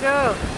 There you go.